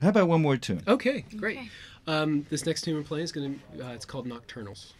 How about one more tune? Okay, great. Okay. Um, this next tune we're playing is going to. Uh, it's called Nocturnals.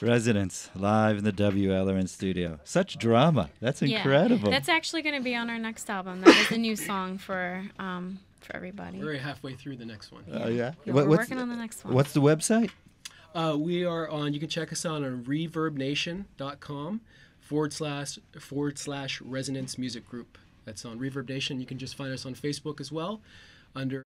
Resonance live in the WLRN studio. Such drama. That's Yeah. incredible. That's actually going to be on our next album. That is a new song for um, for everybody. We're halfway through the next one. Oh, yeah. Yeah, What- we're what's, working on the next one. what's the website? Uh, we are on. You can check us out on ReverbNation.com forward slash forward slash Resonance Music Group. That's on Reverb Nation. You can just find us on Facebook as well, under